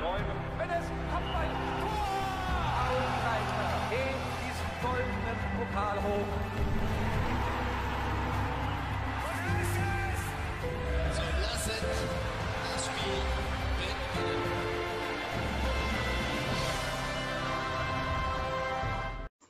träumen, wenn es kommt ein Tor! Augenreiter, hebt diesen goldenen Pokal hoch. So lasset das Spiel beginnen.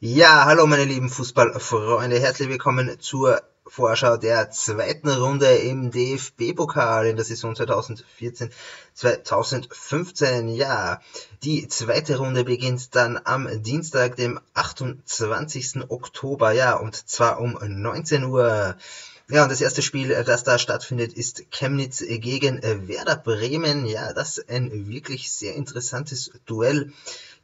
Ja, hallo meine lieben Fußballfreunde, herzlich willkommen zur Vorschau der zweiten Runde im DFB-Pokal in der Saison 2014-2015. Ja, die zweite Runde beginnt dann am Dienstag, dem 28. Oktober, ja, und zwar um 19 Uhr. Ja, und das erste Spiel, das da stattfindet, ist Chemnitz gegen Werder Bremen. Ja, das ist ein wirklich sehr interessantes Duell.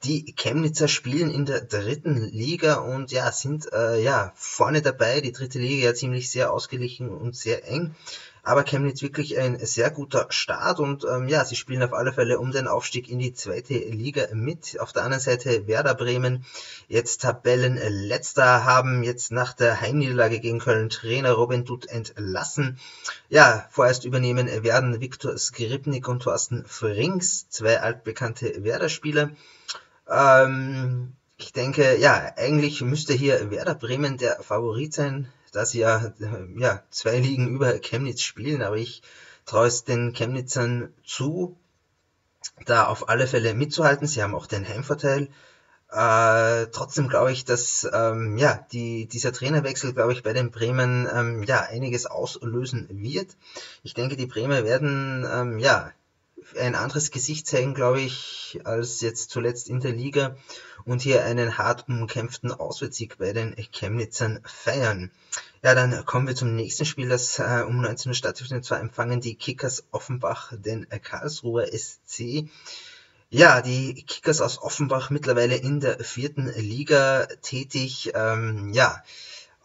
Die Chemnitzer spielen in der dritten Liga und ja, sind äh, ja vorne dabei. Die dritte Liga ja ziemlich sehr ausgeglichen und sehr eng. Aber Chemnitz wirklich ein sehr guter Start und ähm, ja, sie spielen auf alle Fälle um den Aufstieg in die zweite Liga mit. Auf der anderen Seite Werder Bremen, jetzt Tabellenletzter, haben jetzt nach der Heimniederlage gegen Köln Trainer Robin Dutt entlassen. Ja, vorerst übernehmen werden Viktor Skripnik und Thorsten Frings, zwei altbekannte Werder-Spieler. Ähm, ich denke, ja, eigentlich müsste hier Werder Bremen der Favorit sein, da sie ja, äh, ja zwei Ligen über Chemnitz spielen, aber ich traue es den Chemnitzern zu, da auf alle Fälle mitzuhalten. Sie haben auch den Heimvorteil. Äh, trotzdem glaube ich, dass ähm, ja die, dieser Trainerwechsel, glaube ich, bei den Bremen ähm, ja einiges auslösen wird. Ich denke, die Bremer werden ähm, ja ein anderes Gesicht zeigen, glaube ich, als jetzt zuletzt in der Liga und hier einen hart umkämpften Auswärtssieg bei den Chemnitzern feiern. Ja, dann kommen wir zum nächsten Spiel, das äh, um 19 Uhr stattfindet. Und zwar empfangen die Kickers Offenbach den Karlsruher SC. Ja, die Kickers aus Offenbach mittlerweile in der vierten Liga tätig. Ähm, ja,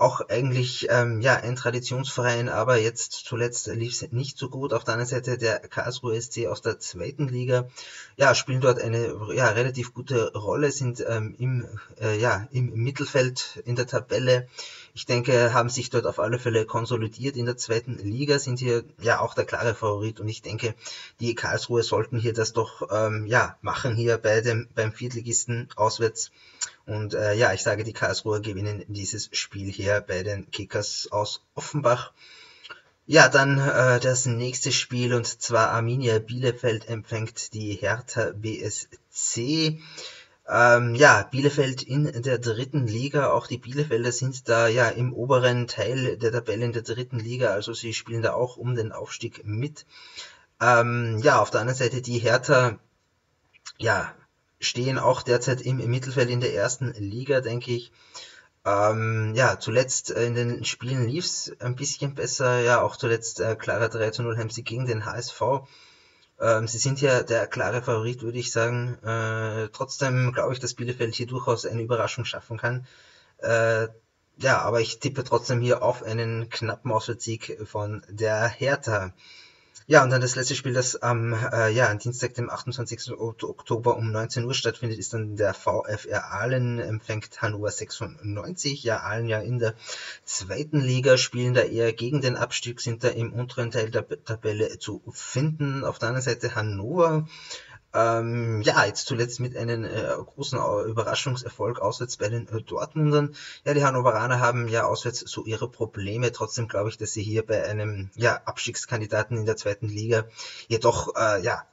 auch eigentlich ähm, ja ein Traditionsverein, aber jetzt zuletzt lief es nicht so gut. Auf der anderen Seite der Karlsruhe SC aus der zweiten Liga, ja spielen dort eine ja relativ gute Rolle, sind ähm, im äh, ja im Mittelfeld in der Tabelle. Ich denke, haben sich dort auf alle Fälle konsolidiert in der zweiten Liga, sind hier ja auch der klare Favorit und ich denke, die Karlsruhe sollten hier das doch ähm, ja machen hier bei dem beim Viertligisten auswärts und äh, ja, ich sage, die Karlsruher gewinnen dieses Spiel hier bei den Kickers aus Offenbach. Ja, dann äh, das nächste Spiel und zwar Arminia Bielefeld empfängt die Hertha BSC. Ähm, ja, Bielefeld in der dritten Liga. Auch die Bielefelder sind da ja im oberen Teil der Tabelle in der dritten Liga. Also sie spielen da auch um den Aufstieg mit. Ähm, ja, auf der anderen Seite die Hertha. Ja, stehen auch derzeit im, Mittelfeld in der ersten Liga, denke ich. Ähm, ja, zuletzt äh, in den Spielen lief es ein bisschen besser. Ja, auch zuletzt äh, klarer 3 zu 0 haben sie gegen den HSV. Ähm, sie sind ja der klare Favorit, würde ich sagen. Äh, trotzdem glaube ich, dass Bielefeld hier durchaus eine Überraschung schaffen kann. Äh, ja, aber ich tippe trotzdem hier auf einen knappen Auswärtssieg von der Hertha. Ja, und dann das letzte Spiel, das am äh, ja, am Dienstag, dem 28. Oktober um 19 Uhr stattfindet, ist dann der VfR Aalen empfängt Hannover 96. Ja, Aalen ja in der zweiten Liga spielen da eher gegen den Abstieg, sind da im unteren Teil der Tabelle zu finden. Auf der anderen Seite Hannover ähm, ja, jetzt zuletzt mit einem äh, großen Überraschungserfolg auswärts bei den äh, Dortmundern. Ja, die Hannoveraner haben ja auswärts so ihre Probleme. Trotzdem glaube ich, dass sie hier bei einem ja, Abstiegskandidaten in der zweiten Liga jedoch äh, ja,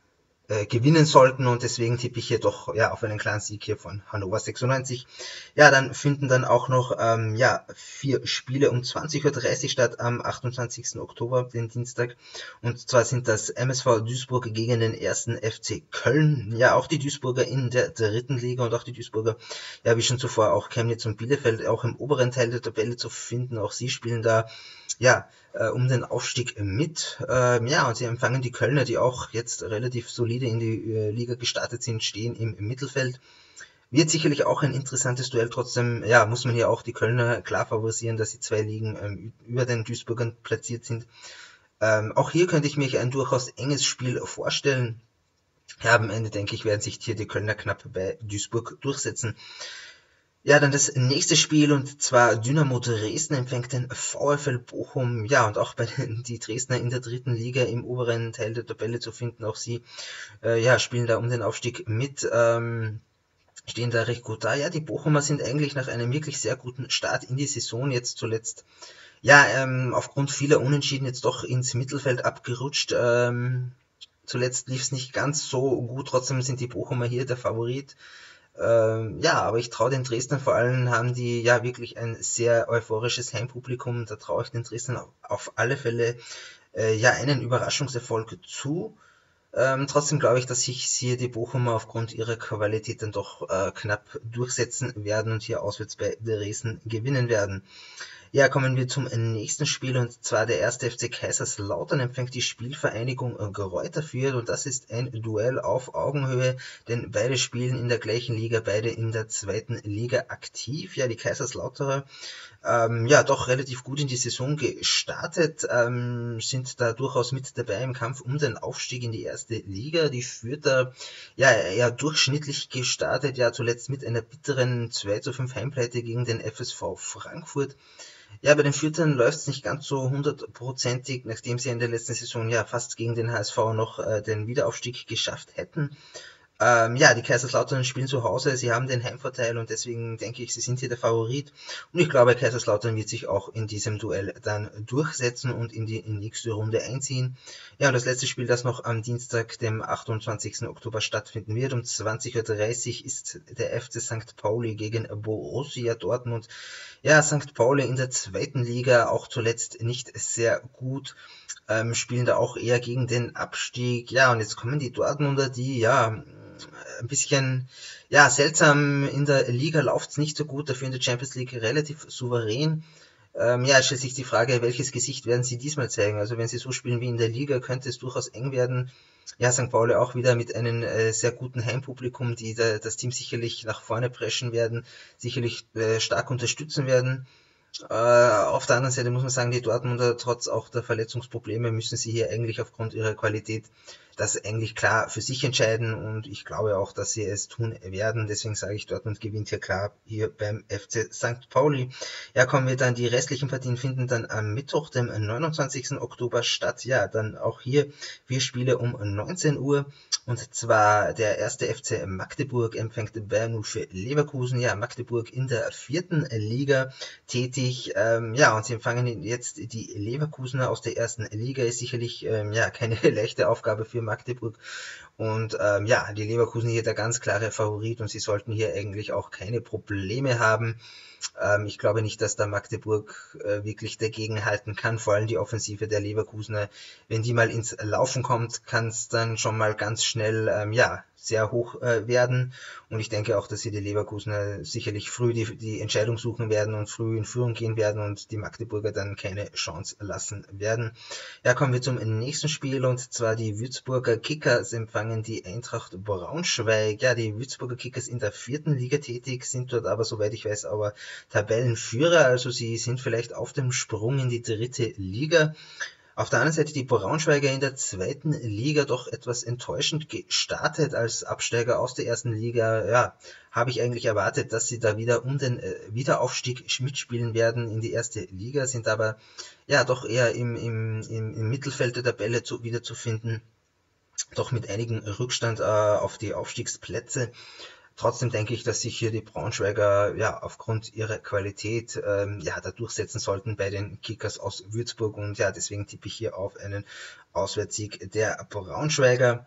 äh, gewinnen sollten und deswegen tippe ich hier doch ja auf einen kleinen Sieg hier von Hannover 96. Ja, dann finden dann auch noch ähm, ja vier Spiele um 20.30 Uhr statt am 28. Oktober, den Dienstag. Und zwar sind das MSV Duisburg gegen den ersten FC Köln. Ja, auch die Duisburger in der dritten Liga und auch die Duisburger, ja wie schon zuvor auch Chemnitz und Bielefeld auch im oberen Teil der Tabelle zu finden. Auch sie spielen da ja äh, um den Aufstieg mit. Ähm, ja, und sie empfangen die Kölner, die auch jetzt relativ solide in die äh, Liga gestartet sind, stehen im, im, Mittelfeld. Wird sicherlich auch ein interessantes Duell. Trotzdem, ja, muss man hier auch die Kölner klar favorisieren, dass sie zwei Ligen ähm, über den Duisburgern platziert sind. Ähm, auch hier könnte ich mir ein durchaus enges Spiel vorstellen. Ja, am Ende denke ich, werden sich hier die Kölner knapp bei Duisburg durchsetzen. Ja, dann das nächste Spiel und zwar Dynamo Dresden empfängt den VfL Bochum. Ja, und auch bei den die Dresdner in der dritten Liga im oberen Teil der Tabelle zu finden. Auch sie äh, ja, spielen da um den Aufstieg mit. Ähm, stehen da recht gut da. Ja, die Bochumer sind eigentlich nach einem wirklich sehr guten Start in die Saison jetzt zuletzt ja, ähm, aufgrund vieler Unentschieden jetzt doch ins Mittelfeld abgerutscht. Ähm, zuletzt lief es nicht ganz so gut, trotzdem sind die Bochumer hier der Favorit. Ähm, ja, aber ich traue den Dresdner vor allem, haben die ja wirklich ein sehr euphorisches Heimpublikum. Da traue ich den Dresdner auf alle Fälle äh, ja einen Überraschungserfolg zu. Ähm, trotzdem glaube ich, dass sich hier die Bochumer aufgrund ihrer Qualität dann doch äh, knapp durchsetzen werden und hier auswärts bei Dresden gewinnen werden. Ja, kommen wir zum nächsten Spiel und zwar der erste FC Kaiserslautern empfängt die Spielvereinigung Geräuter Fürth und das ist ein Duell auf Augenhöhe, denn beide spielen in der gleichen Liga, beide in der zweiten Liga aktiv. Ja, die Kaiserslauterer ähm, ja doch relativ gut in die Saison gestartet, ähm, sind da durchaus mit dabei im Kampf um den Aufstieg in die erste Liga. Die Fürther ja eher durchschnittlich gestartet, ja zuletzt mit einer bitteren 2 zu 5 Heimpleite gegen den FSV Frankfurt. Ja, bei den Fürtern läuft es nicht ganz so hundertprozentig, nachdem sie in der letzten Saison ja fast gegen den HSV noch äh, den Wiederaufstieg geschafft hätten. Ähm, ja, die Kaiserslautern spielen zu Hause, sie haben den Heimvorteil und deswegen denke ich, sie sind hier der Favorit. Und ich glaube, Kaiserslautern wird sich auch in diesem Duell dann durchsetzen und in die nächste Runde einziehen. Ja, und das letzte Spiel, das noch am Dienstag, dem 28. Oktober stattfinden wird, um 20.30 Uhr ist der FC St. Pauli gegen Borussia Dortmund. Ja, St. Pauli in der zweiten Liga auch zuletzt nicht sehr gut, ähm, spielen da auch eher gegen den Abstieg. Ja, und jetzt kommen die Dortmunder, die ja ein bisschen ja seltsam in der Liga läuft's nicht so gut, dafür in der Champions League relativ souverän. Ähm, ja, stellt sich die Frage, welches Gesicht werden sie diesmal zeigen? Also wenn sie so spielen wie in der Liga, könnte es durchaus eng werden. Ja, St. Pauli auch wieder mit einem äh, sehr guten Heimpublikum, die da, das Team sicherlich nach vorne preschen werden, sicherlich äh, stark unterstützen werden. Äh, auf der anderen Seite muss man sagen, die Dortmunder, trotz auch der Verletzungsprobleme, müssen sie hier eigentlich aufgrund ihrer Qualität das eigentlich klar für sich entscheiden und ich glaube auch, dass sie es tun werden. Deswegen sage ich, Dortmund gewinnt hier klar hier beim FC St. Pauli. Ja, kommen wir dann, die restlichen Partien finden dann am Mittwoch, dem 29. Oktober statt. Ja, dann auch hier vier Spiele um 19 Uhr und zwar der erste FC Magdeburg empfängt Bayern für Leverkusen. Ja, Magdeburg in der vierten Liga tätig. Ähm, ja, und sie empfangen jetzt die Leverkusener aus der ersten Liga. Ist sicherlich ähm, ja keine leichte Aufgabe für Magdeburg. Und ähm, ja, die Leverkusen hier der ganz klare Favorit und sie sollten hier eigentlich auch keine Probleme haben. Ähm, ich glaube nicht, dass da Magdeburg äh, wirklich dagegen halten kann, vor allem die Offensive der Leverkusener. Wenn die mal ins Laufen kommt, kann es dann schon mal ganz schnell ähm, ja sehr hoch äh, werden. Und ich denke auch, dass hier die Leverkusener sicherlich früh die, die Entscheidung suchen werden und früh in Führung gehen werden und die Magdeburger dann keine Chance lassen werden. Ja, kommen wir zum nächsten Spiel und zwar die Würzburger Kickers empfangen die Eintracht Braunschweig. Ja, die Würzburger Kickers in der vierten Liga tätig, sind dort aber, soweit ich weiß, aber Tabellenführer. Also sie sind vielleicht auf dem Sprung in die dritte Liga. Auf der anderen Seite die Braunschweiger in der zweiten Liga doch etwas enttäuschend gestartet als Absteiger aus der ersten Liga. Ja, habe ich eigentlich erwartet, dass sie da wieder um den äh, Wiederaufstieg mitspielen werden in die erste Liga, sind aber ja doch eher im, im, im, im Mittelfeld der Tabelle zu, wieder zu finden. Doch mit einigen Rückstand äh, auf die Aufstiegsplätze. Trotzdem denke ich, dass sich hier die Braunschweiger ja aufgrund ihrer Qualität ähm, ja da durchsetzen sollten bei den Kickers aus Würzburg und ja deswegen tippe ich hier auf einen Auswärtssieg der Braunschweiger.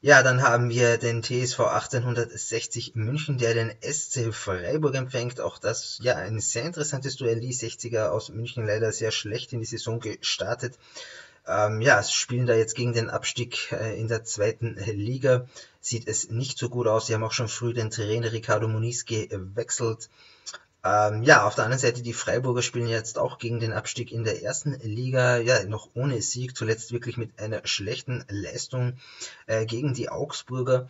Ja, dann haben wir den TSV 1860 München, der den SC Freiburg empfängt. Auch das ja ein sehr interessantes Duell. Die 60er aus München leider sehr schlecht in die Saison gestartet ähm, ja, spielen da jetzt gegen den Abstieg äh, in der zweiten Liga. Sieht es nicht so gut aus. Sie haben auch schon früh den Trainer Ricardo Muniz gewechselt. Ähm, ja, auf der anderen Seite, die Freiburger spielen jetzt auch gegen den Abstieg in der ersten Liga, ja, noch ohne Sieg, zuletzt wirklich mit einer schlechten Leistung äh, gegen die Augsburger.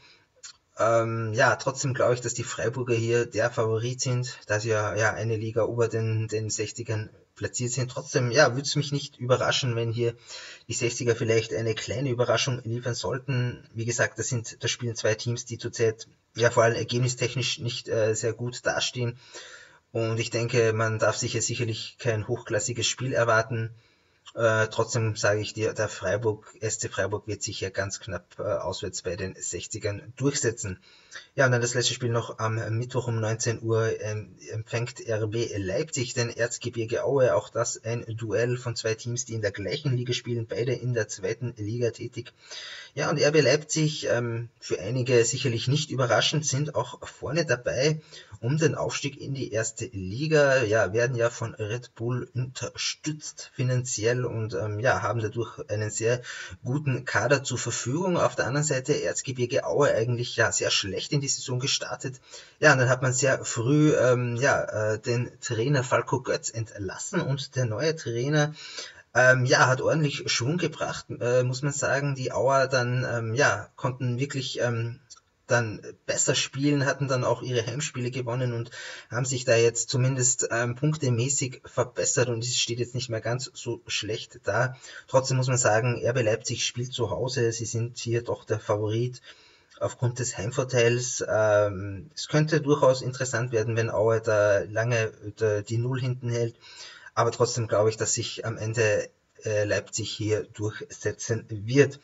Ähm, ja, trotzdem glaube ich, dass die Freiburger hier der Favorit sind, dass sie ja, ja eine Liga über den, den 60ern platziert sind. Trotzdem, ja, würde es mich nicht überraschen, wenn hier die 60er vielleicht eine kleine Überraschung liefern sollten. Wie gesagt, das sind, da spielen zwei Teams, die zurzeit ja vor allem ergebnistechnisch nicht äh, sehr gut dastehen. Und ich denke, man darf sich hier sicherlich kein hochklassiges Spiel erwarten. Äh, trotzdem sage ich dir, der Freiburg, SC Freiburg wird sich hier ganz knapp äh, auswärts bei den 60ern durchsetzen. Ja, und dann das letzte Spiel noch am Mittwoch um 19 Uhr ähm, empfängt RB Leipzig den Erzgebirge Aue. Auch das ein Duell von zwei Teams, die in der gleichen Liga spielen, beide in der zweiten Liga tätig. Ja, und RB Leipzig, ähm, für einige sicherlich nicht überraschend, sind auch vorne dabei um den Aufstieg in die erste Liga. Ja, werden ja von Red Bull unterstützt finanziell und ähm, ja, haben dadurch einen sehr guten Kader zur Verfügung. Auf der anderen Seite Erzgebirge Aue eigentlich ja sehr schlecht in die Saison gestartet. Ja, und dann hat man sehr früh ähm, ja, äh, den Trainer Falco Götz entlassen und der neue Trainer ähm, ja, hat ordentlich Schwung gebracht, äh, muss man sagen. Die Auer dann, ähm, ja, konnten wirklich ähm, dann besser spielen, hatten dann auch ihre Heimspiele gewonnen und haben sich da jetzt zumindest ähm, punktemäßig verbessert und es steht jetzt nicht mehr ganz so schlecht da. Trotzdem muss man sagen, RB Leipzig spielt zu Hause, sie sind hier doch der Favorit aufgrund des Heimvorteils. Ähm, es könnte durchaus interessant werden, wenn Aue da lange die Null hinten hält, aber trotzdem glaube ich, dass sich am Ende äh, Leipzig hier durchsetzen wird.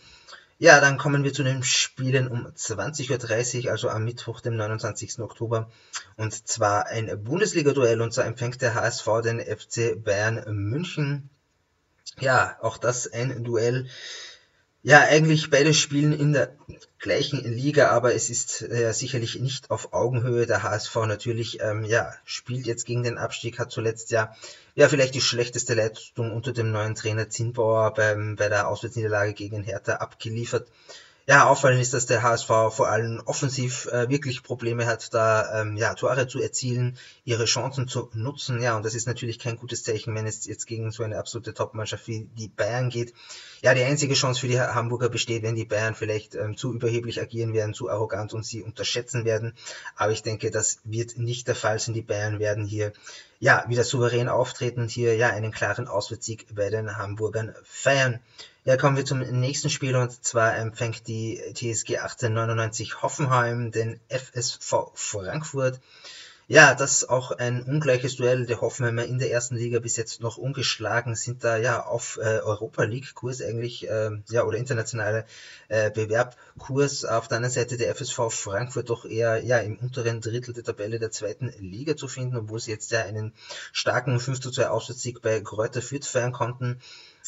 Ja, dann kommen wir zu den Spielen um 20.30 Uhr, also am Mittwoch, dem 29. Oktober. Und zwar ein Bundesliga-Duell und zwar empfängt der HSV den FC Bayern München. Ja, auch das ein Duell. Ja, eigentlich beide spielen in der gleichen Liga, aber es ist äh, sicherlich nicht auf Augenhöhe. Der HSV natürlich, ähm, ja, spielt jetzt gegen den Abstieg, hat zuletzt ja, ja, vielleicht die schlechteste Leistung unter dem neuen Trainer Zinnbauer beim, bei der Auswärtsniederlage gegen Hertha abgeliefert. Ja, auffallend ist, dass der HSV vor allem offensiv äh, wirklich Probleme hat, da ähm, ja, Tore zu erzielen, ihre Chancen zu nutzen. Ja, und das ist natürlich kein gutes Zeichen, wenn es jetzt gegen so eine absolute Topmannschaft wie die Bayern geht. Ja, die einzige Chance für die Hamburger besteht, wenn die Bayern vielleicht ähm, zu überheblich agieren werden, zu arrogant und sie unterschätzen werden. Aber ich denke, das wird nicht der Fall sein. Die Bayern werden hier ja wieder souverän auftreten und hier ja einen klaren Auswärtssieg bei den Hamburgern feiern. Ja, kommen wir zum nächsten Spiel und zwar empfängt die TSG 1899 Hoffenheim den FSV Frankfurt. Ja, das ist auch ein ungleiches Duell. Der Hoffenheimer in der ersten Liga bis jetzt noch ungeschlagen, sind da ja auf äh, Europa League Kurs eigentlich, äh, ja, oder internationale äh, Bewerbkurs. Auf der anderen Seite der FSV Frankfurt doch eher ja im unteren Drittel der Tabelle der zweiten Liga zu finden, obwohl sie jetzt ja einen starken 5 zu 2 Auswärtssieg bei Kräuter Fürth feiern konnten.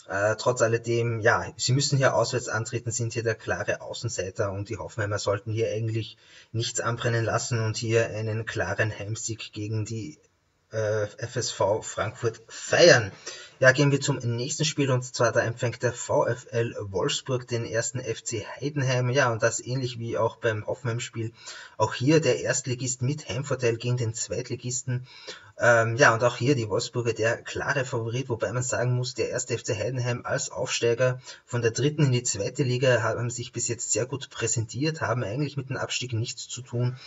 Äh, trotz alledem, ja, sie müssen hier auswärts antreten, sind hier der klare Außenseiter und die Hoffenheimer sollten hier eigentlich nichts anbrennen lassen und hier einen klaren Heimsieg gegen die äh, FSV Frankfurt feiern. Ja, gehen wir zum nächsten Spiel und zwar da empfängt der VfL Wolfsburg den ersten FC Heidenheim. Ja, und das ähnlich wie auch beim Hoffenheim-Spiel. Auch hier der Erstligist mit Heimvorteil gegen den Zweitligisten. Ähm, ja, und auch hier die Wolfsburger der klare Favorit, wobei man sagen muss, der erste FC Heidenheim als Aufsteiger von der dritten in die zweite Liga haben sich bis jetzt sehr gut präsentiert, haben eigentlich mit dem Abstieg nichts zu tun.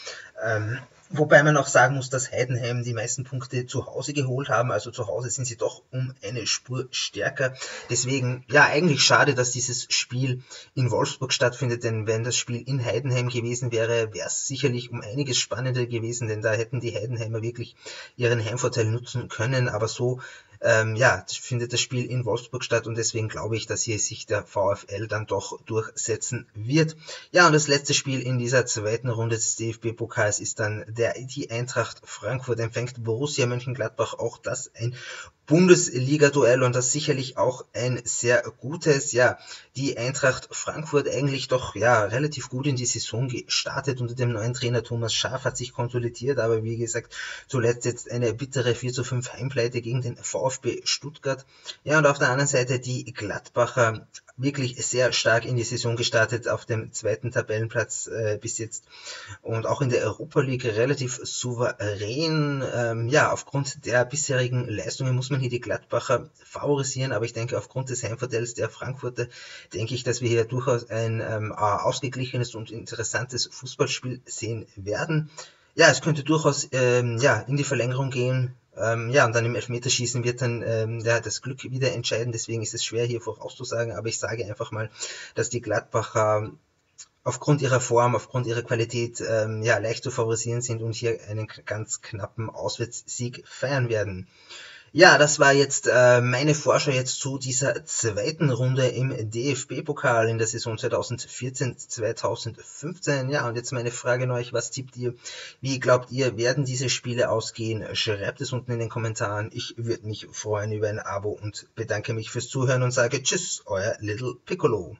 Ähm, Wobei man auch sagen muss, dass Heidenheim die meisten Punkte zu Hause geholt haben. Also zu Hause sind sie doch um eine Spur stärker. Deswegen, ja, eigentlich schade, dass dieses Spiel in Wolfsburg stattfindet, denn wenn das Spiel in Heidenheim gewesen wäre, wäre es sicherlich um einiges spannender gewesen, denn da hätten die Heidenheimer wirklich ihren Heimvorteil nutzen können. Aber so ähm, ja, findet das Spiel in Wolfsburg statt und deswegen glaube ich, dass hier sich der VfL dann doch durchsetzen wird. Ja, und das letzte Spiel in dieser zweiten Runde des DFB-Pokals ist dann der, die Eintracht Frankfurt empfängt Borussia Mönchengladbach. Auch das ein Bundesliga-Duell und das sicherlich auch ein sehr gutes. Ja, die Eintracht Frankfurt eigentlich doch ja relativ gut in die Saison gestartet unter dem neuen Trainer Thomas Schaaf hat sich konsolidiert, aber wie gesagt, zuletzt jetzt eine bittere 4 zu 5 Heimpleite gegen den VfB Stuttgart. Ja, und auf der anderen Seite die Gladbacher wirklich sehr stark in die Saison gestartet, auf dem zweiten Tabellenplatz äh, bis jetzt und auch in der Europa League relativ souverän. Ähm, ja, aufgrund der bisherigen Leistungen muss man hier die Gladbacher favorisieren, aber ich denke, aufgrund des Heimvorteils der Frankfurter, denke ich, dass wir hier durchaus ein ähm, ausgeglichenes und interessantes Fußballspiel sehen werden. Ja, es könnte durchaus ähm, ja, in die Verlängerung gehen Ähm, ja, und dann im Elfmeterschießen wird dann ähm, ja, das Glück wieder entscheiden. Deswegen ist es schwer hier vorauszusagen. Aber ich sage einfach mal, dass die Gladbacher aufgrund ihrer Form, aufgrund ihrer Qualität ähm, ja leicht zu favorisieren sind und hier einen ganz knappen Auswärtssieg feiern werden. Ja, das war jetzt äh, meine Vorschau jetzt zu dieser zweiten Runde im DFB-Pokal in der Saison 2014-2015. Ja, und jetzt meine Frage an euch, was tippt ihr? Wie glaubt ihr, werden diese Spiele ausgehen? Schreibt es unten in den Kommentaren. Ich würde mich freuen über ein Abo und bedanke mich fürs Zuhören und sage Tschüss, euer Little Piccolo.